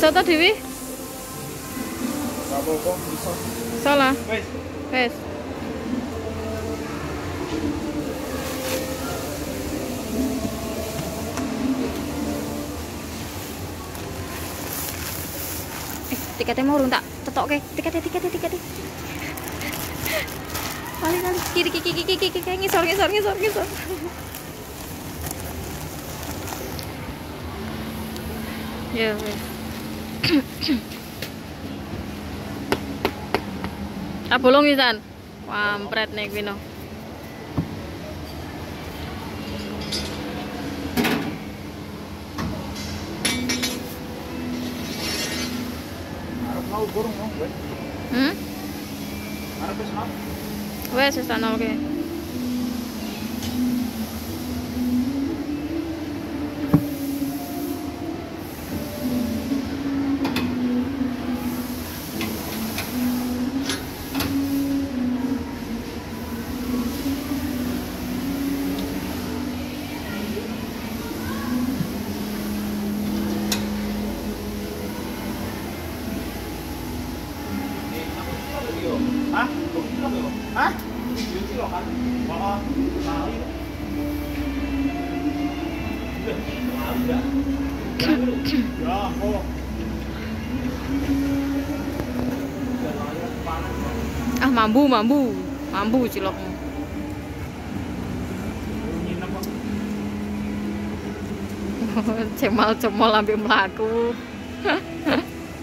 Bisa to Dewi? Gak apa-apa, bisa. Salah. Wes, Wes. Eh, tiketnya mau tak tetok ke tiketnya tiketnya tiketnya kali kali kiri kiri kiri kiri kiri ngisor ngisor ngisor ngisor ya wes ah bolong isan wampret nih wes. hmm Arep wis mau. wes wes tak nol ke Hah? Hah? Beauty loh kan? Oh, kali. Ya, oh. Ah mambu mambu mambu cilokmu kok. cemal cemal ambil melaku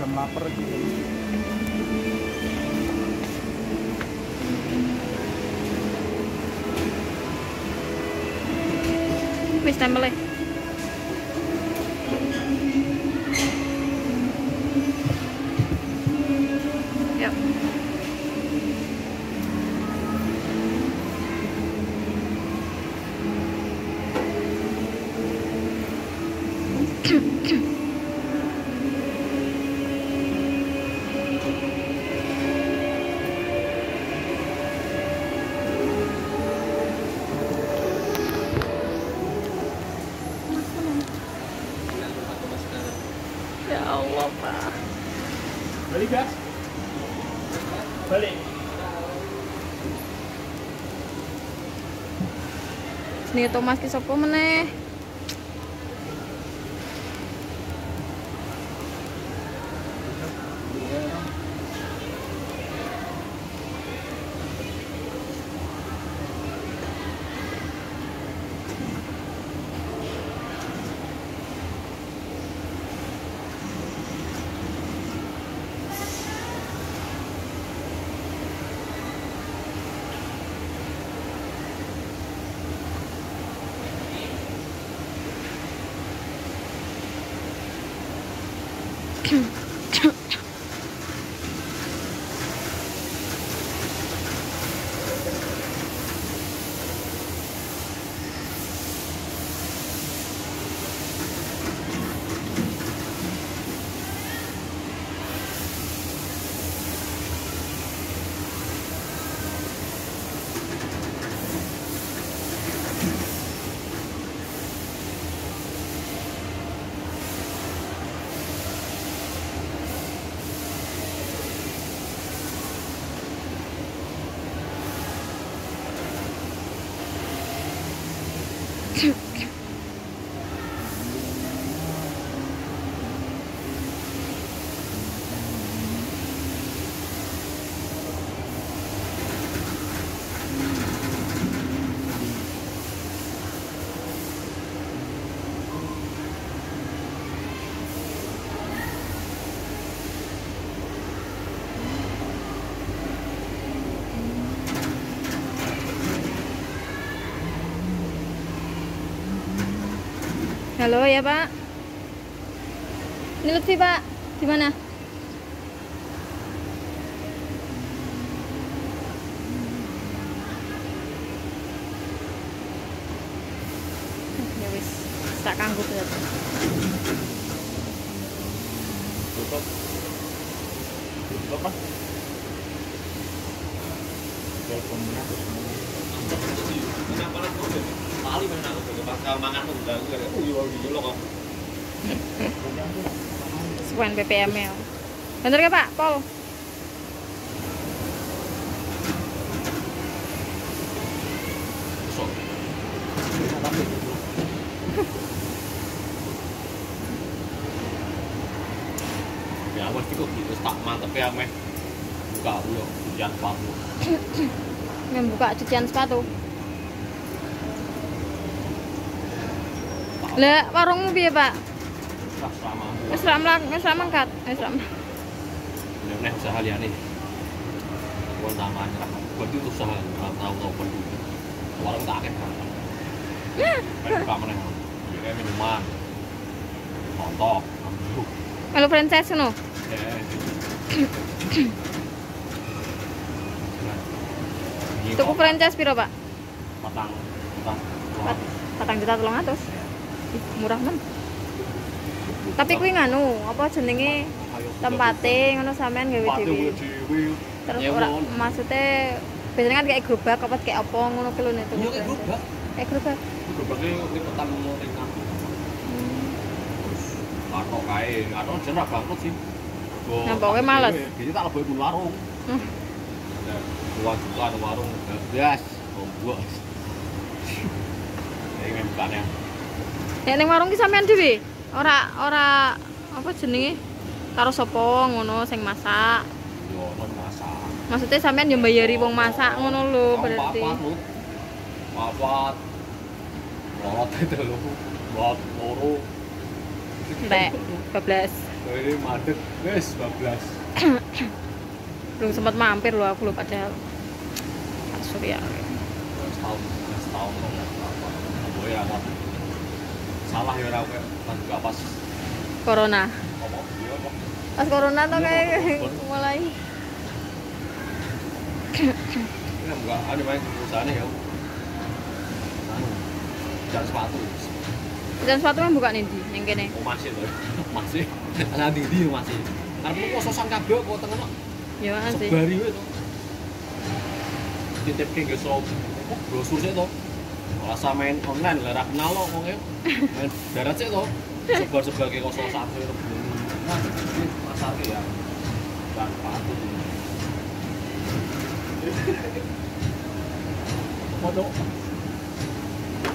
Jam lapar gitu. wis Ya Allah, Pak. Balik, Gas. Balik. Sini Thomas ki sapa meneh? too. Halo ya Pak. Ini Lutfi Pak. Di mana? Ya wis, tak kanggo berarti. Tutup. Tutup, Mas. Teleponnya terus mau. Kali mana aku pas kau mangan tuh udah gue kok. konsekuen BBM-nya. Bener gak Pak? Pol? Ya iku gitu tak mantep ya meh. Buka yo hujan sepatu. Yang buka cucian sepatu. Lah, warungmu piye, Pak? Wis ra mlak, wis ra mangkat. Wis ra. Ya nek usaha liyane. Wong tamane lah. Berarti itu usaha ora tau tau perlu. Warung tak akeh buka meneh. Ya minuman. Ambu. Melu franchise ngono. Tuku franchise piro, Pak? Patang, patang, Pat, patang juta tolong atus. Ih, Murah men. Tapi kuwi nganu, apa jenenge tempate ngono sampean gawe dhewe. Terus ora maksudnya biasanya kan kayak gerobak apa kayak apa ngono nek tuku Iya kayak gerobak. Kayak gerobak. Gerobaknya ini petang mau ning. Hmm. Katok kae, katok jen ra bangkrut sih. Nah, pokoknya males. Jadi tak lebih warung. Hmm. Ya, ada warung, gas, gombok. Ya ingin bukannya. Nek ning warung ki sampean dhewe. Ora ora apa jenenge? Karo sapa ngono sing masak. Yo non masak. Maksudnya sampean yo mbayari wong masak ngono lho berarti. Papat. Lorot itu lu. Lot loro. Entek 12. Ini madep, wes 12. Belum sempat mampir lho aku lho padahal. Surya. setahun setahun ya apa salah ya kan juga pas Corona. kok. Pas corona tuh kayak mulai. Ini enggak ada main perusahaannya ya. Anu jalan sepatu. Dan sepatu mah buka nih di yang kene. oh masih loh masih. Nanti di masih. Karena kok sosan kabel kok tengah no Ya sih. sebari itu titip ke so brosur sih tuh rasa main online lah kenal lo kok main darat sih tuh sebar kayak kosong satu nah ini pasar ya dan sepatu Foto.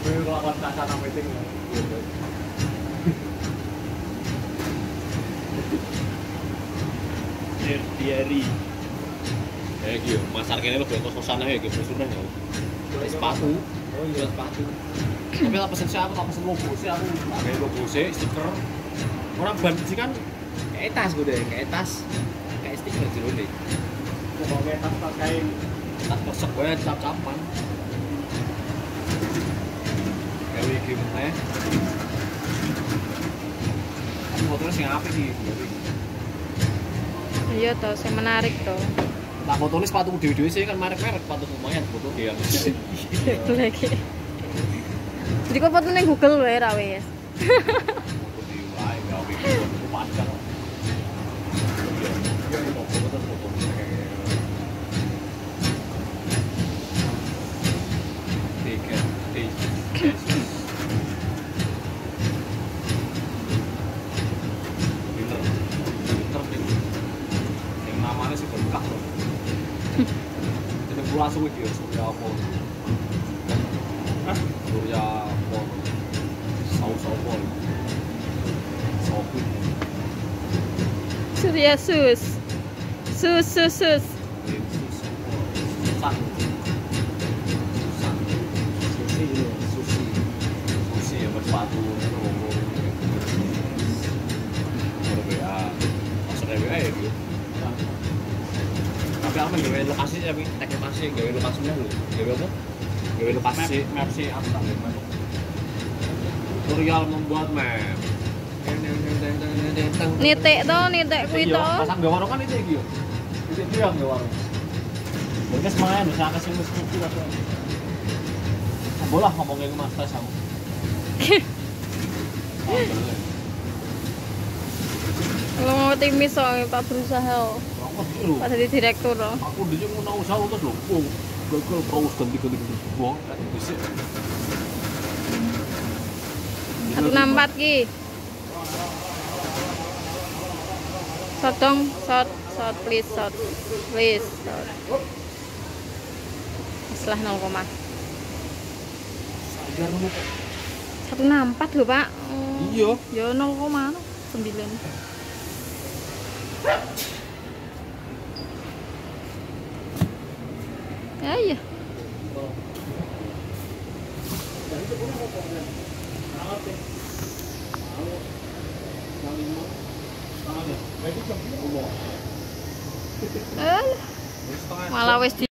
Gue lawan kasana meeting. Diary. Eh gitu, masar kene lo kayak kos-kosan aja gitu, sudah ya. Sepatu. Oh iya sepatu. Tapi tak pesen siapa, tak pesen logo sih aku. Pakai logo sih, stiker. Orang ban sih kan kayak tas gue deh kayak tas kayak stiker jero deh pokoknya tas pakai tas pesek gue cap-capan. Kayak iki meneh. Aku motornya sing apik iki. Iya toh, yang menarik toh. Tak fotonya sepatu dewe-dewe sih kan merek-merek sepatu lumayan foto dia. Lagi. Jadi kok foto ning Google wae ra wis. Foto di wae gawe foto pacar. Iya, iya mau foto terus foto kayak tiket tiket pinter pinter nih yang namanya sih berkah loh jadi gue langsung iki ya surya apa Hah? surya apa saus apa sopit Surya sus. Sus sus sus. susah susah sushi itu sushi sushi ya bersepatu logo WA apa gawe lokasi tapi tag lokasi gawe lokasinya lu gawe apa gawe lokasi map sih apa tak tutorial membuat map Nitik toh, nitik kuwi Iya, toh. pasang gawe warung kan itu iki yo itu dia yang gawe warung Mungkin semuanya bisa kasih musik itu atau Bolah ngomongin mas tes kamu. Oh. Kalau mau timis soalnya Pak berusaha. Pak jadi direktur loh. Aku dulu mau usaha terus lho. Oh, gagal terus ganti ganti ganti. Wah, kan bisa. Satu enam empat ki. Shot dong, shot, shot please, shot, please, shot. Setelah 0, koma. Satu enam empat loh pak. Iya. Ya 0, koma sembilan.